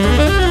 Música